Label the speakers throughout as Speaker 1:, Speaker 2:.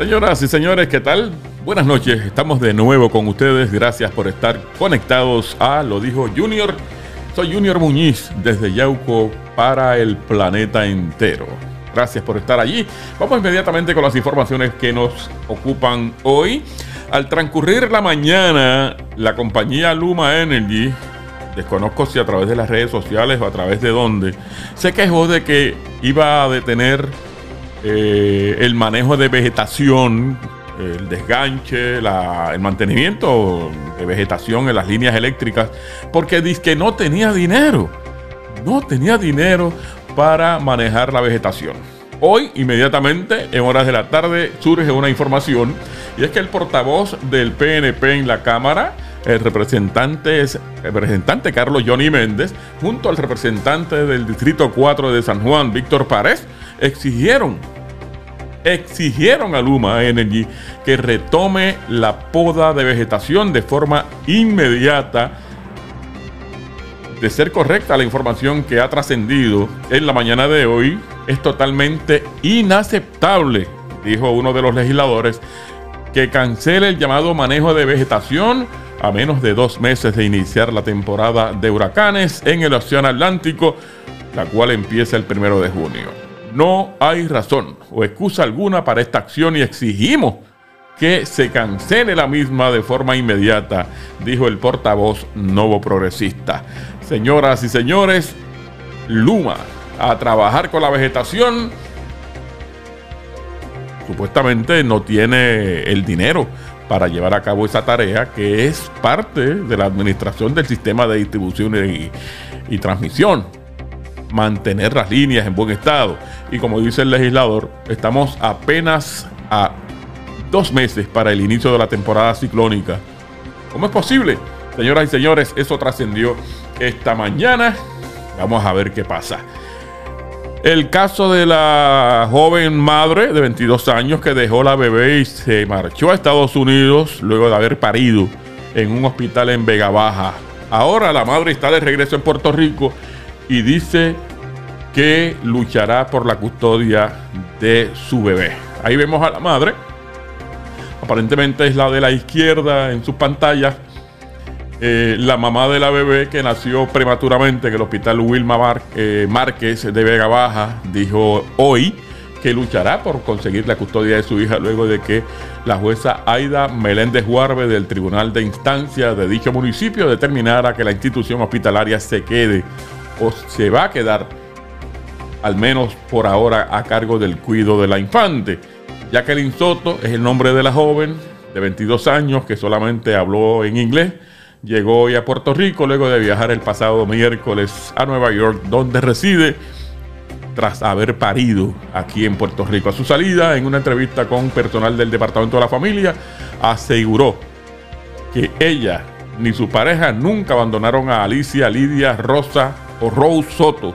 Speaker 1: Señoras y señores, ¿qué tal? Buenas noches, estamos de nuevo con ustedes. Gracias por estar conectados a Lo Dijo Junior. Soy Junior Muñiz desde Yauco para el planeta entero. Gracias por estar allí. Vamos inmediatamente con las informaciones que nos ocupan hoy. Al transcurrir la mañana, la compañía Luma Energy, desconozco si a través de las redes sociales o a través de dónde, se quejó de que iba a detener eh, el manejo de vegetación, el desganche, el mantenimiento de vegetación en las líneas eléctricas, porque dice que no tenía dinero, no tenía dinero para manejar la vegetación. Hoy, inmediatamente, en horas de la tarde, surge una información y es que el portavoz del PNP en la Cámara, el representante, el representante Carlos Johnny Méndez, junto al representante del Distrito 4 de San Juan, Víctor Párez, exigieron, exigieron a Luma Energy que retome la poda de vegetación de forma inmediata. De ser correcta la información que ha trascendido en la mañana de hoy, es totalmente inaceptable, dijo uno de los legisladores, que cancele el llamado manejo de vegetación a menos de dos meses de iniciar la temporada de huracanes en el Océano Atlántico, la cual empieza el primero de junio. No hay razón o excusa alguna para esta acción y exigimos que se cancele la misma de forma inmediata, dijo el portavoz Novo Progresista. Señoras y señores, Luma a trabajar con la vegetación. Supuestamente no tiene el dinero para llevar a cabo esa tarea que es parte de la administración del sistema de distribución y, y transmisión mantener las líneas en buen estado. Y como dice el legislador, estamos apenas a dos meses para el inicio de la temporada ciclónica. ¿Cómo es posible? Señoras y señores, eso trascendió esta mañana. Vamos a ver qué pasa. El caso de la joven madre de 22 años que dejó la bebé y se marchó a Estados Unidos luego de haber parido en un hospital en Vega Baja. Ahora la madre está de regreso en Puerto Rico y dice que luchará por la custodia de su bebé. Ahí vemos a la madre. Aparentemente es la de la izquierda en sus pantallas. Eh, la mamá de la bebé que nació prematuramente en el hospital Wilma eh, Márquez de Vega Baja dijo hoy que luchará por conseguir la custodia de su hija luego de que la jueza Aida Meléndez Huarbe del Tribunal de Instancia de dicho municipio determinara que la institución hospitalaria se quede o se va a quedar, al menos por ahora, a cargo del cuidado de la infante. Jacqueline Soto es el nombre de la joven de 22 años que solamente habló en inglés. Llegó hoy a Puerto Rico luego de viajar el pasado miércoles a Nueva York, donde reside tras haber parido aquí en Puerto Rico. A su salida, en una entrevista con personal del Departamento de la Familia, aseguró que ella ni su pareja nunca abandonaron a Alicia, Lidia, Rosa Rose Soto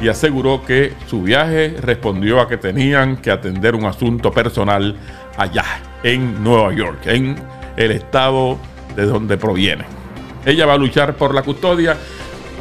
Speaker 1: y aseguró que su viaje respondió a que tenían que atender un asunto personal allá, en Nueva York, en el estado de donde proviene. Ella va a luchar por la custodia,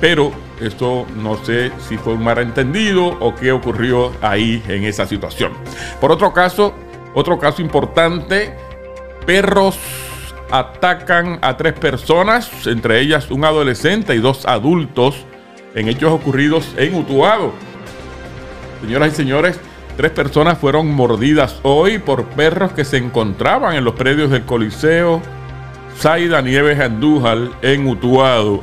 Speaker 1: pero esto no sé si fue un malentendido o qué ocurrió ahí en esa situación. Por otro caso, otro caso importante, perros atacan a tres personas, entre ellas un adolescente y dos adultos en hechos ocurridos en Utuado. Señoras y señores, tres personas fueron mordidas hoy por perros que se encontraban en los predios del Coliseo Saida Nieves Andújal en Utuado,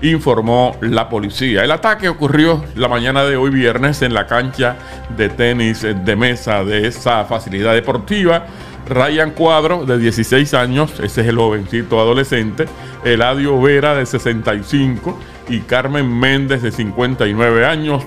Speaker 1: informó la policía. El ataque ocurrió la mañana de hoy viernes en la cancha de tenis de mesa de esa facilidad deportiva. Ryan Cuadro, de 16 años, ese es el jovencito adolescente, Eladio Vera, de 65, y Carmen Méndez, de 59 años.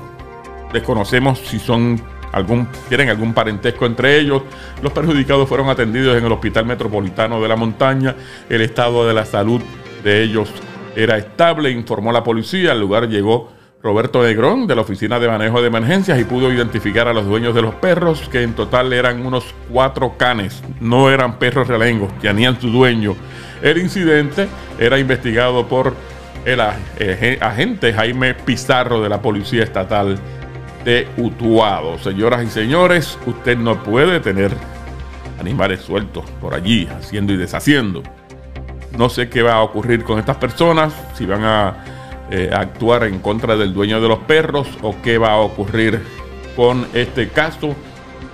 Speaker 1: Desconocemos si son algún, tienen algún parentesco entre ellos. Los perjudicados fueron atendidos en el Hospital Metropolitano de la Montaña. El estado de la salud de ellos era estable, informó la policía. Al lugar llegó Roberto Negrón de la Oficina de Manejo de Emergencias y pudo identificar a los dueños de los perros, que en total eran unos cuatro canes, no eran perros realengos, tenían su dueño. El incidente era investigado por el eh, agente Jaime Pizarro de la Policía Estatal de Utuado. Señoras y señores, usted no puede tener animales sueltos por allí, haciendo y deshaciendo. No sé qué va a ocurrir con estas personas, si van a eh, actuar en contra del dueño de los perros o qué va a ocurrir con este caso.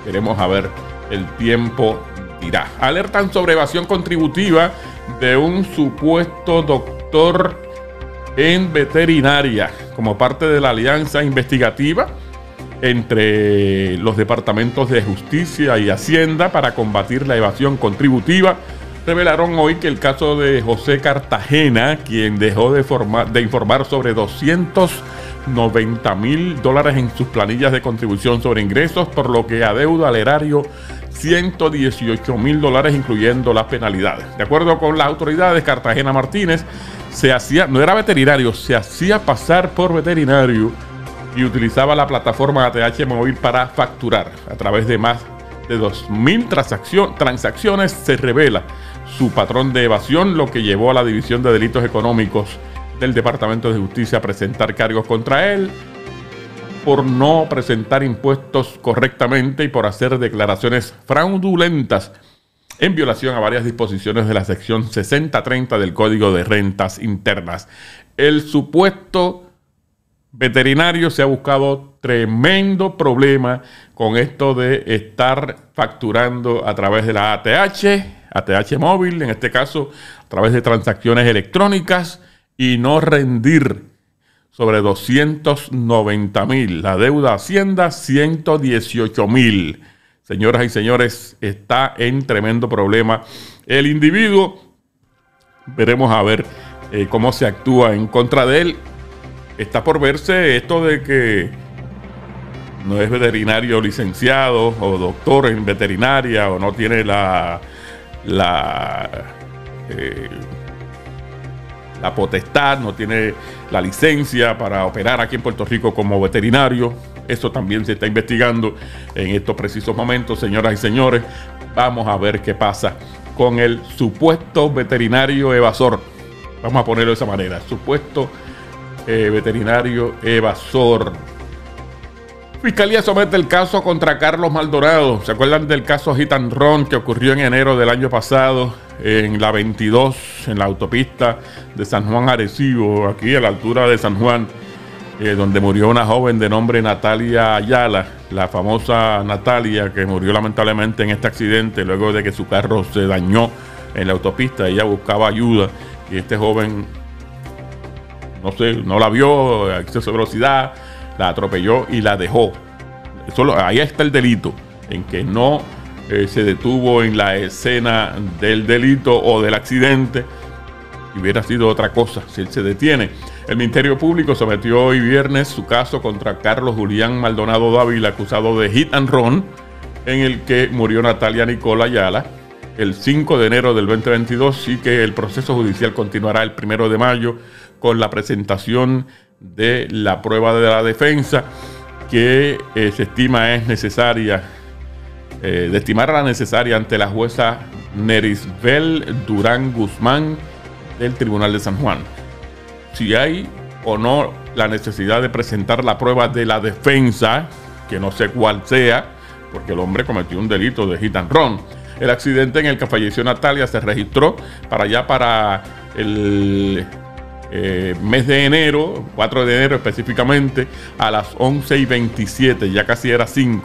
Speaker 1: Queremos a ver, el tiempo dirá. Alertan sobre evasión contributiva de un supuesto doctor en veterinaria como parte de la alianza investigativa entre los departamentos de justicia y hacienda para combatir la evasión contributiva revelaron hoy que el caso de José Cartagena, quien dejó de, de informar sobre 290 mil dólares en sus planillas de contribución sobre ingresos, por lo que adeuda al erario 118 mil dólares, incluyendo las penalidades. De acuerdo con las autoridades, Cartagena Martínez se hacía, no era veterinario, se hacía pasar por veterinario y utilizaba la plataforma ATH Móvil para facturar a través de más de 2.000 transacciones. Se revela su patrón de evasión, lo que llevó a la División de Delitos Económicos del Departamento de Justicia a presentar cargos contra él por no presentar impuestos correctamente y por hacer declaraciones fraudulentas en violación a varias disposiciones de la sección 6030 del Código de Rentas Internas. El supuesto veterinario se ha buscado tremendo problema con esto de estar facturando a través de la ATH, ATH móvil, en este caso a través de transacciones electrónicas y no rendir sobre 290 mil. La deuda Hacienda 118 mil. Señoras y señores, está en tremendo problema el individuo. Veremos a ver eh, cómo se actúa en contra de él está por verse esto de que no es veterinario licenciado o doctor en veterinaria o no tiene la la eh, la potestad, no tiene la licencia para operar aquí en Puerto Rico como veterinario. Eso también se está investigando en estos precisos momentos, señoras y señores. Vamos a ver qué pasa con el supuesto veterinario evasor. Vamos a ponerlo de esa manera. Supuesto eh, veterinario evasor. Fiscalía somete el caso contra Carlos Maldonado. ¿Se acuerdan del caso Gitan Ron que ocurrió en enero del año pasado en la 22, en la autopista de San Juan Arecibo, aquí a la altura de San Juan, eh, donde murió una joven de nombre Natalia Ayala, la famosa Natalia que murió lamentablemente en este accidente luego de que su carro se dañó en la autopista. Ella buscaba ayuda y este joven no sé, no la vio, exceso de velocidad, la atropelló y la dejó. Solo, ahí está el delito, en que no eh, se detuvo en la escena del delito o del accidente. Hubiera sido otra cosa si él se detiene. El Ministerio Público sometió hoy viernes su caso contra Carlos Julián Maldonado Dávila, acusado de hit and run, en el que murió Natalia Nicola Ayala el 5 de enero del 2022 y que el proceso judicial continuará el 1 de mayo con la presentación de la prueba de la defensa que eh, se estima es necesaria, eh, de estimar la necesaria ante la jueza Nerisbel Durán Guzmán del Tribunal de San Juan. Si hay o no la necesidad de presentar la prueba de la defensa, que no sé cuál sea, porque el hombre cometió un delito de hit and run. El accidente en el que falleció Natalia se registró para allá para el eh, mes de enero, 4 de enero específicamente, a las 11 y 27, ya casi era 5.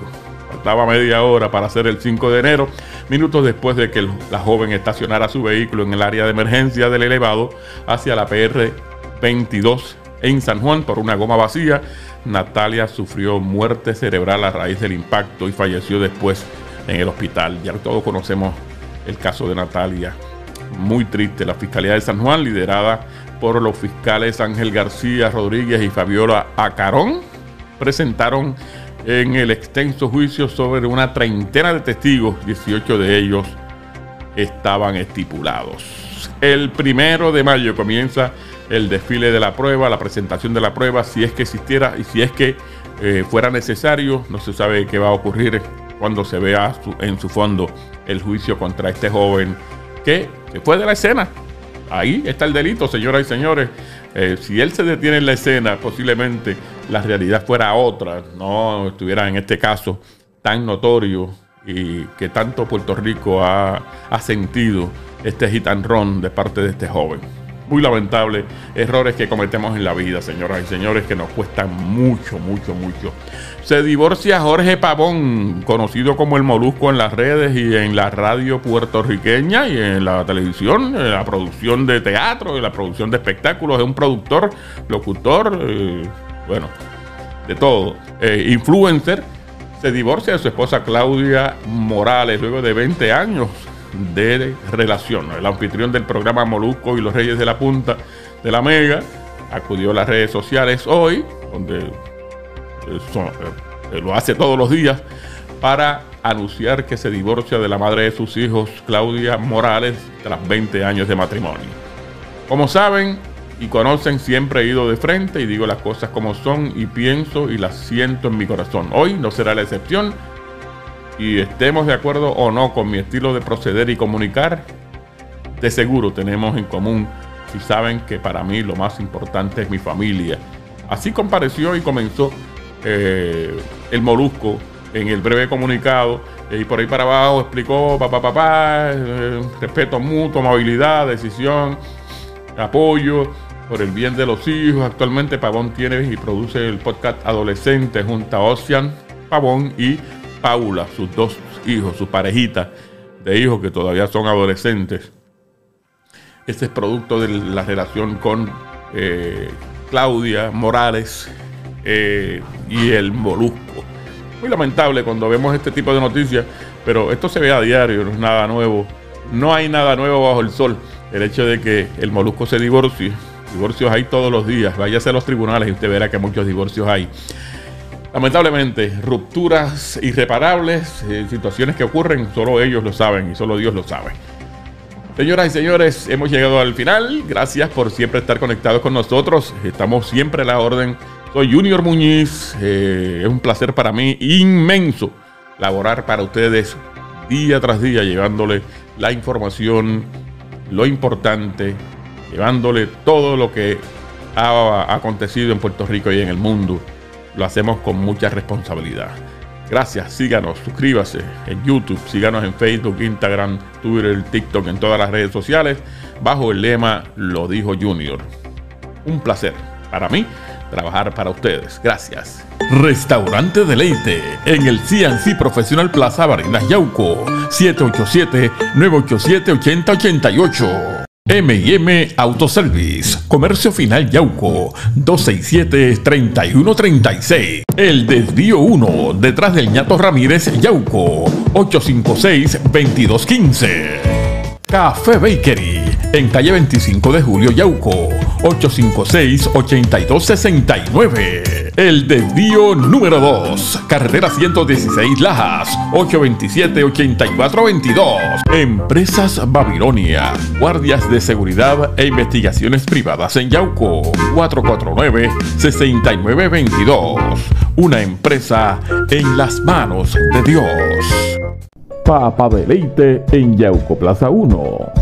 Speaker 1: Faltaba media hora para hacer el 5 de enero, minutos después de que la joven estacionara su vehículo en el área de emergencia del elevado hacia la PR 22 en San Juan por una goma vacía. Natalia sufrió muerte cerebral a raíz del impacto y falleció después en el hospital. Ya todos conocemos el caso de Natalia. Muy triste. La Fiscalía de San Juan, liderada por los fiscales Ángel García Rodríguez y Fabiola Acarón, presentaron en el extenso juicio sobre una treintena de testigos, 18 de ellos estaban estipulados. El primero de mayo comienza el desfile de la prueba, la presentación de la prueba, si es que existiera y si es que eh, fuera necesario, no se sabe qué va a ocurrir cuando se vea en su fondo el juicio contra este joven que se fue de la escena ahí está el delito, señoras y señores. Eh, si él se detiene en la escena, posiblemente la realidad fuera otra, no estuviera en este caso tan notorio y que tanto Puerto Rico ha, ha sentido este run de parte de este joven. Muy lamentable, errores que cometemos en la vida, señoras y señores, que nos cuestan mucho, mucho, mucho. Se divorcia Jorge Pavón, conocido como el Molusco en las redes y en la radio puertorriqueña y en la televisión, en la producción de teatro, en la producción de espectáculos. Es un productor, locutor, eh, bueno, de todo. Eh, influencer. Se divorcia de su esposa Claudia Morales luego de 20 años de relación. El anfitrión del programa Molusco y los Reyes de la Punta de la Mega acudió a las redes sociales hoy, donde eh, eh, lo hace todos los días, para anunciar que se divorcia de la madre de sus hijos, Claudia Morales, tras 20 años de matrimonio. Como saben y conocen, siempre he ido de frente y digo las cosas como son y pienso y las siento en mi corazón. Hoy no será la excepción y estemos de acuerdo o no con mi estilo de proceder y comunicar, de seguro tenemos en común si saben que para mí lo más importante es mi familia. Así compareció y comenzó eh, el molusco en el breve comunicado y por ahí para abajo explicó papá papá eh, respeto mutuo amabilidad decisión apoyo por el bien de los hijos actualmente Pavón tiene y produce el podcast adolescente junto a Ocean Pavón y Paula, sus dos hijos, su parejita de hijos que todavía son adolescentes. Este es producto de la relación con eh, Claudia Morales eh, y el Molusco. Muy lamentable cuando vemos este tipo de noticias, pero esto se ve a diario, no es nada nuevo. No hay nada nuevo bajo el sol. El hecho de que el Molusco se divorcie, divorcios hay todos los días. Váyase a los tribunales y usted verá que muchos divorcios hay. Lamentablemente, rupturas irreparables, eh, situaciones que ocurren, solo ellos lo saben y solo Dios lo sabe. Señoras y señores, hemos llegado al final. Gracias por siempre estar conectados con nosotros. Estamos siempre a la orden. Soy Junior Muñiz. Eh, es un placer para mí inmenso laborar para ustedes día tras día, llevándole la información, lo importante, llevándole todo lo que ha acontecido en Puerto Rico y en el mundo lo hacemos con mucha responsabilidad. Gracias, síganos, suscríbase en YouTube, síganos en Facebook, Instagram, Twitter, TikTok, en todas las redes sociales, bajo el lema Lo dijo Junior. Un placer para mí trabajar para ustedes. Gracias. Restaurante Deleite en el CNC Profesional Plaza Barinas Yauco, 787-987-8088. M&M Autoservice, Comercio Final Yauco, 267-3136. El desvío 1, detrás del ñato Ramírez Yauco, 856-2215. Café Bakery, en calle 25 de Julio Yauco, 856-8269. El desvío número 2, carretera 116 Lajas, 827-8422. Empresas Babilonia, guardias de seguridad e investigaciones privadas en Yauco, 449-6922. Una empresa en las manos de Dios. Papa Deleite en Yauco Plaza 1.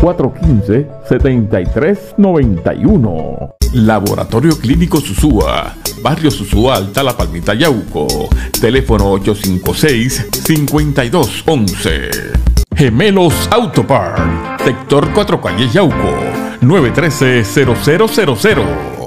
Speaker 1: 939-415-7391. Laboratorio Clínico Susúa. Barrio Susúa Alta La Palmita Yauco. Teléfono 856-5211. Gemelos Autopart. Sector 4 Calles Yauco. 913-0000.